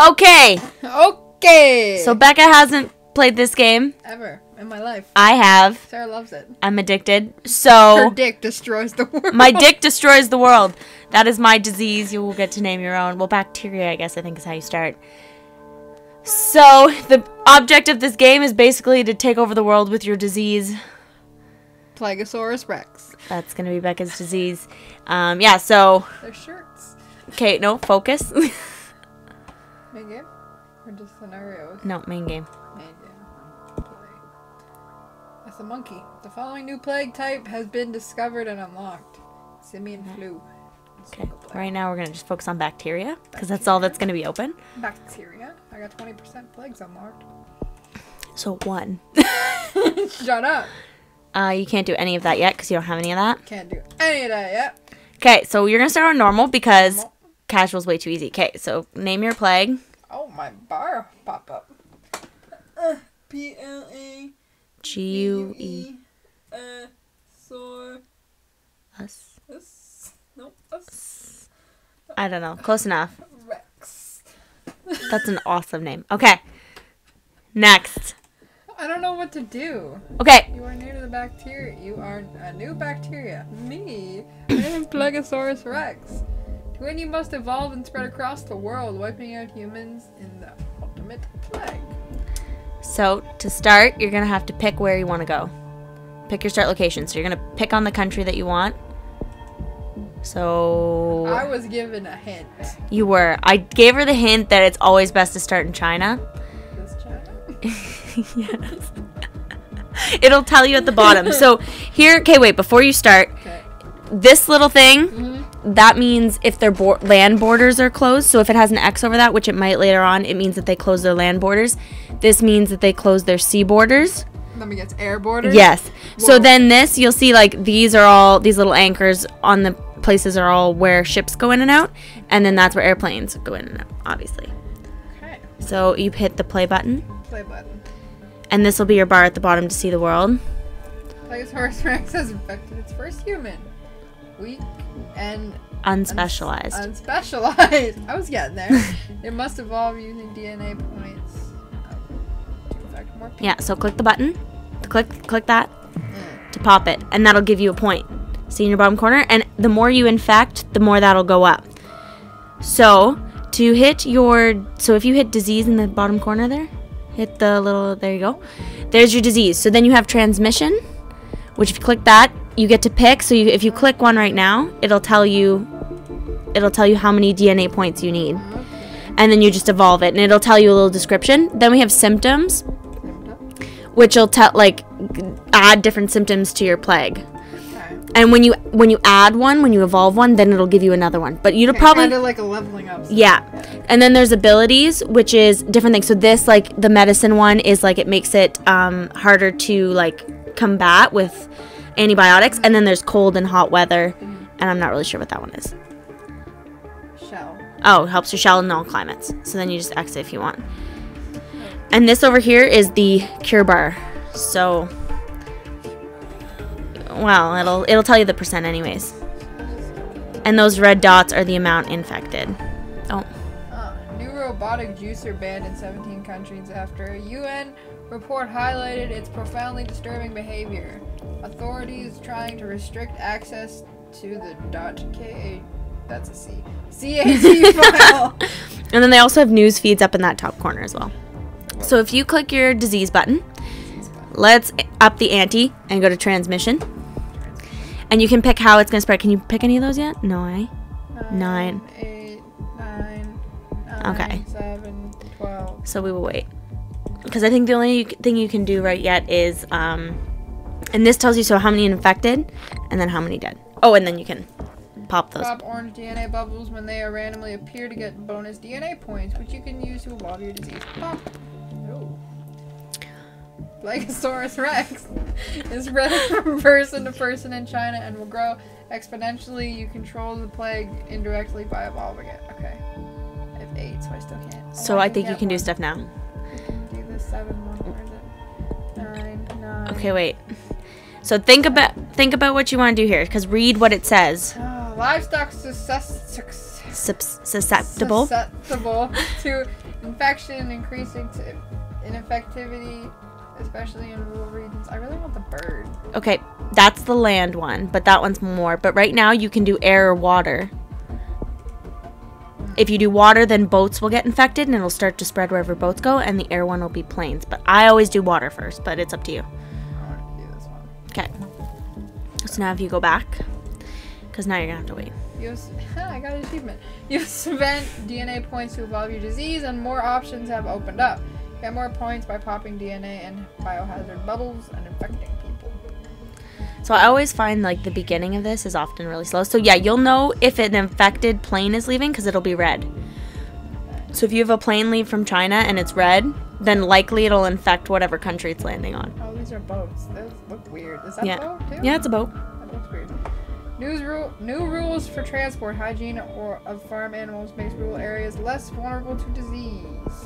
Okay. Okay. So Becca hasn't played this game. ever in my life, I have. Sarah loves it. I'm addicted. Her So dick destroys the world. my dick destroys the world. That is my disease. You will get to name your own. Well, bacteria, I guess, I think is how you start. So the object of this game is basically to take over the world with your disease. Plegosaurus Rex. That's gonna be Becca's disease. Um, yeah. So Their shirts. okay, no focus. Main game or just scenarios? no main game. Main game. That's a monkey. The following new plague type has been discovered and unlocked. Simian flu. Okay. up plague. Right now we're gonna just focus on bacteria because that's all that's gonna be open. Bacteria. I got 20% plagues unlocked. So one. Shut up. Uh, you can't do any of that yet because you don't have any of that. Can't do any of that yet. Okay, so you're gonna start on normal because Normal. casual's way too easy. Okay, so name your plague. Oh, my bar pop up. Uh, P L A G U E Uh, sor. S. S. Nope. S. I don't know. Close enough. Rex. That's an awesome name. Okay. Next. I don't know what to do. Okay. You are new to the bacteria. You are a new bacteria. Me. My name is Plegosaurus rex. To win, you must evolve and spread across the world, wiping out humans in the ultimate plague. So to start, you're gonna have to pick where you want to go. Pick your start location. So you're gonna pick on the country that you want. So I was given a hint. you were. I gave her the hint that it's always best to start in China. This China? yes. It'll tell you at the bottom. So here, okay, wait. Before you start, Okay. this little thing, Mm-hmm. That means if their bor- land borders are closed. So if it has an X over that, which it might later on, it means that they close their land borders. This means that they close their sea borders. Let me guess. Air borders? Yes. So then this, you'll see like these are all these little anchors on the places are all where ships go in and out, and then that's where airplanes go in and out, obviously. Okay. So you hit the play button, Play button. and this will be your bar at the bottom to see the world. Plegosaurus rex has infected its first human. Weak and Unspecialized. Unspecialized. I was getting there. it must evolve using DNA points more. Yeah, so click the button. Click click that to pop it, and that'll give you a point. See in your bottom corner, and the more you infect, the more that'll go up. So to hit your so if you hit disease in the bottom corner there, hit the little there you go. There's your disease. So then you have transmission, which if you click that, you get to pick. So you, if you click one right now, it'll tell you it'll tell you how many DNA points you need. And then you just evolve it and it'll tell you a little description. Then we have symptoms, which will tell like add different symptoms to your plague. Okay. And when you when you add one, when you evolve one, then it'll give you another one. But you'll probably kind of like a leveling up. yeah. And then there's abilities, which is different things. So this like the medicine one is like it makes it um, harder to like combat with antibiotics. And then there's cold and hot weather, and I'm not really sure what that one is. Shell. Oh, it helps your shell in all climates. So then you just exit if you want. And this over here is the cure bar. So well, it'll it'll tell you the percent anyways. And those red dots are the amount infected. Oh, robotic juicer banned in 17 countries after a UN report highlighted its profoundly disturbing behavior. Authorities trying to restrict access to the .ka that's a C CAT file. And then they also have news feeds up in that top corner as well. So if you click your disease button, let's up the ante and go to transmission. And you can pick how it's going to spread. Can you pick any of those yet? No, I. Nine. eight, nine, nine, Okay. seven, twelve. So we will wait. Because I think the only thing you can do right yet is, um, and this tells you so how many infected and then how many dead. Oh, and then you can pop those. Pop orange DNA bubbles when they are randomly appear to get bonus DNA points, which you can use to evolve your disease. Pop. Oh. Plegosaurus rex is spread from person to person in China and will grow exponentially. You control the plague indirectly by evolving it. Okay. I eight, so I still can't. So Oh, I think you can do stuff now. Do the seven one. Where is it? Nine, nine. Okay, wait. So think about think about what you want to do here. Because read what it says. Oh, livestock success, success, Sus- susceptible. susceptible to Infection increasing to ineffectivity, especially in rural regions. I really want the bird. Okay, that's the land one, but that one's more. But right now you can do air or water. If you do water, then boats will get infected and it'll start to spread wherever boats go, and the air one will be planes. But I always do water first, but it's up to you. I want to do this one. Okay. So now if you go back, because now you're gonna have to wait. You have, I got an achievement. You have spent DNA points to evolve your disease, and more options have opened up. Get more points by popping DNA and biohazard bubbles and infecting people. So I always find like the beginning of this is often really slow. So yeah, you'll know if an infected plane is leaving because it'll be red. So if you have a plane leave from China and it's red, then likely it'll infect whatever country it's landing on. Oh, these are boats. Those look weird. Is that Yeah. boat too? Yeah, it's a boat. That looks weird. News rule, new rules for transport, hygiene, or of farm animals makes rural areas less vulnerable to disease.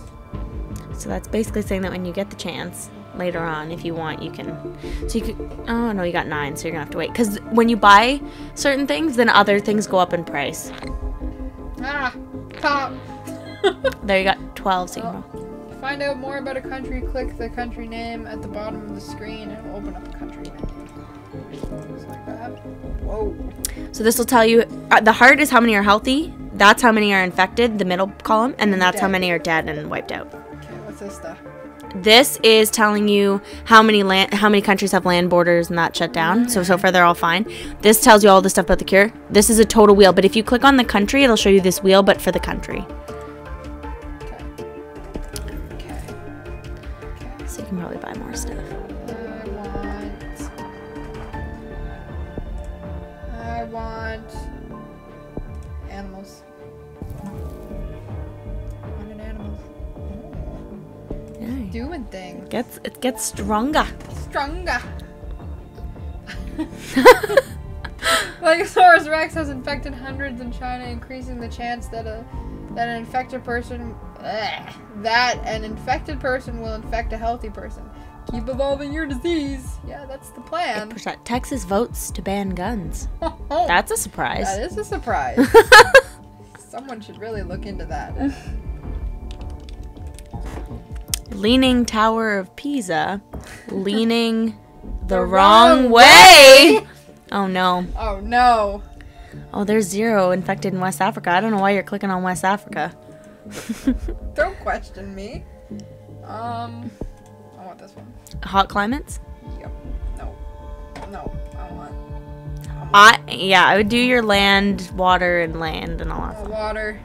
So that's basically saying that when you get the chance later on, if you want, you can. So you could. Oh no, you got nine, so you're gonna have to wait. Because when you buy certain things, then other things go up in price. Ah, pop. There you got twelve. So you can find out more about a country, click the country name at the bottom of the screen and it'll open up a country menu. Just like that. Whoa. So this will tell you uh, the heart is how many are healthy. That's how many are infected, the middle column, and then that's how many are dead and wiped out. Okay, what's this stuff? This is telling you how many land, how many countries have land borders and that shut down. So so far they're all fine. This tells you all the stuff about the cure. This is a total wheel, but if you click on the country, it'll show you this wheel, but for the country. Okay. Okay. Okay. So you can probably buy more stuff. I want. I want animals. Doing things. Gets it gets stronger. Stronger. Plegosaurus rex has infected hundreds in China, increasing the chance that a that an infected person ugh, that an infected person will infect a healthy person. Keep evolving your disease. Yeah, that's the plan. Percent- Texas votes to ban guns. That's That's a surprise. that is a surprise. Someone should really look into that. Leaning Tower of Pisa, leaning the, The wrong, wrong way. way. Oh no. Oh no. Oh, there's zero infected in West Africa. I don't know why you're clicking on West Africa. Don't question me. Um, I want this one. Hot climates? Yep. No. No. I want. I yeah, I would do your land, water, and land and all that. water.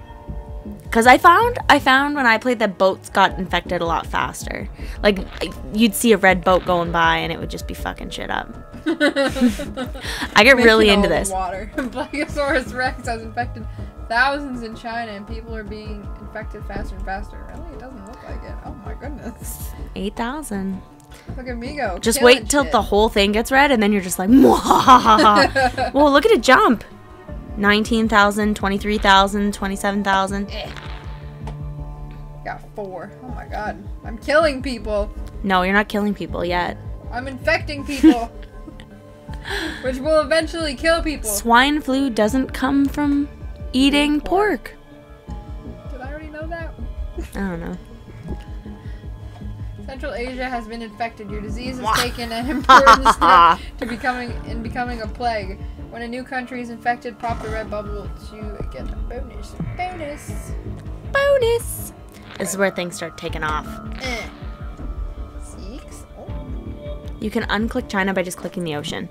Because I found I found when I played that boats got infected a lot faster. Like you'd see a red boat going by and it would just be fucking shit up. I get really into this. Water. Plegosaurus rex has infected thousands in China, and people are being infected faster and faster. Really, it doesn't look like it. Oh my goodness. Eight thousand. Look at me go. Just wait till shit. the whole thing gets red and then you're just like. Well, look at it jump. 19,000, 23,000, 27,000. Eh. Got four. Oh my god. I'm killing people. No, you're not killing people yet. I'm infecting people. Which will eventually kill people. Swine flu doesn't come from eating pork. Did I already know that? I don't know. Central Asia has been infected. Your disease has taken an important step to becoming in becoming a plague. When a new country is infected, pop the red bubble to get a bonus. Bonus. Bonus. This is where things start taking off. Eh. Six. Oh. You can unclick China by just clicking the ocean.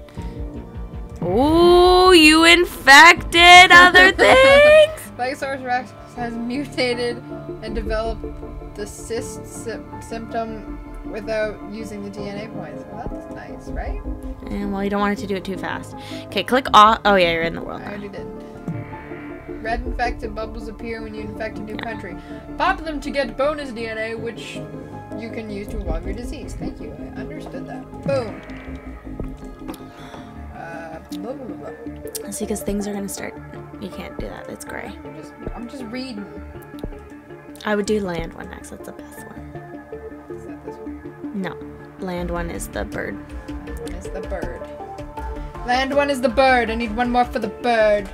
Ooh, you infected other things. Biosaurus rex has mutated and developed the cyst sy- symptom without using the DNA points. Well, that's nice, right? And well, you don't want it to do it too fast. Okay, click off. Oh yeah, you're in the world. I already did. Red infected bubbles appear when you infect a new country. Pop them to get bonus DNA, which you can use to evolve your disease. Thank you. I understood that. Boom. Uh, blah, blah, blah, blah. See, because things are gonna start. You can't do that. It's gray. I'm just, I'm just reading. I would do land one next. That's the best one. No, land one is the bird. Land one is the bird. Land one is the bird. I need one more for the bird.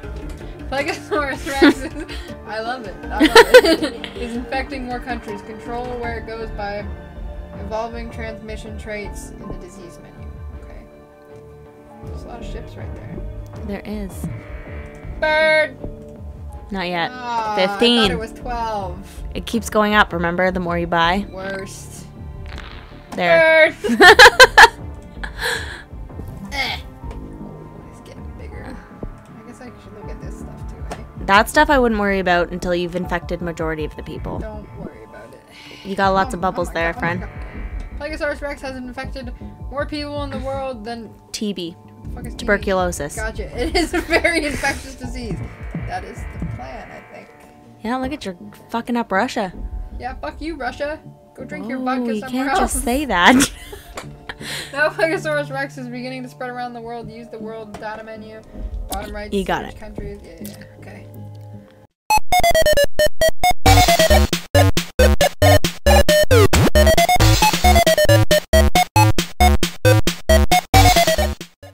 Plegosaurus rex is, I love it. I love it. is infecting more countries. Control where it goes by evolving transmission traits in the disease menu. Okay. There's a lot of ships right there. There is. Bird! Not yet. Ah, I thought 15. it was 12. It keeps going up, remember? The more you buy. Worst. There. Bird! Eh. It's getting bigger. I guess I should look at this stuff too, eh? that stuff I wouldn't worry about until you've infected majority of the people. Don't worry about it. You got lots Oh, of bubbles oh there, God, oh friend. God. Plegosaurus rex has infected more people in the world than TB. TB? Tuberculosis. Gotcha. It is a very infectious disease. That is the plan, I think. Yeah, look at your fucking up Russia. Yeah, fuck you, Russia. Go drink your Oh, vodka you can't else. just say that. Now Plegosaurus rex is beginning to spread around the world. Use the world data menu. Bottom right. You got it. Countries. Yeah, yeah. Okay.